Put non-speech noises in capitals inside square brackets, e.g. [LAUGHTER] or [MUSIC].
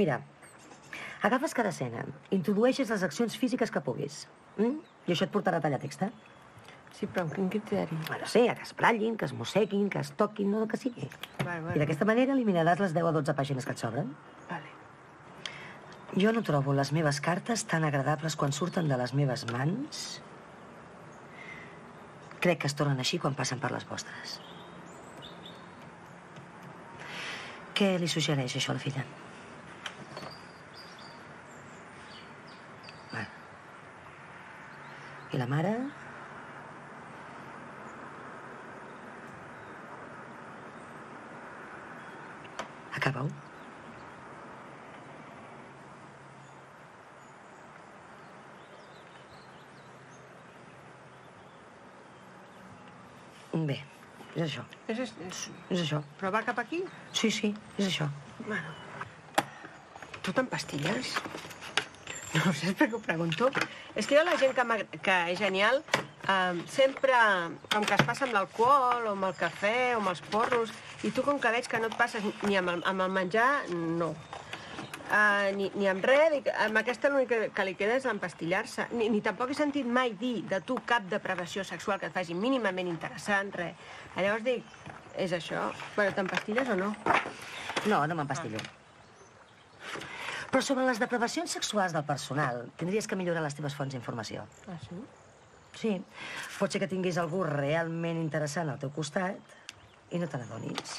Mira, agafes cada escena, introdueixes les accions físiques que puguis. Mm? I això et portarà a tallar text, eh? Sí, però amb quin criteri? Bueno, sí, que es brallin, que es mosseguin, que es toquin, no que sigui. Vale, vale. I d'aquesta manera eliminaràs les 10 o 12 pàgines que et sobren. Vale. Jo no trobo les meves cartes tan agradables quan surten de les meves mans. Crec que es tornen així quan passen per les vostres. Què li suggereix això a la filla? I la mare? Acaba-ho. Bé, és això. És, és, és... És això. Però va cap aquí? Sí, sí, és això. Bueno. Tu t'empastilles? No [LAUGHS] ho sé, perquè ho pregunto. És que jo la gent que, que és genial, eh, sempre, com que es passa amb l'alcohol, o amb el cafè, o amb els porros, i tu com que veig que no et passes ni amb el, amb el menjar, no. Uh, ni, ni amb res, dic, amb aquesta l'únic que, que li queda és empastillar-se. Ni, ni tampoc he sentit mai dir de tu cap depravació sexual que et faci mínimament interessant, res. Llavors dic, és això. Però t'empastilles o no? No, no m'empastillo. Però sobre les depravacions sexuals del personal, tindries que millorar les teves fonts d'informació. Ah, sí? Sí, pot ser que tinguis algú realment interessant al teu costat i no te n'adonis.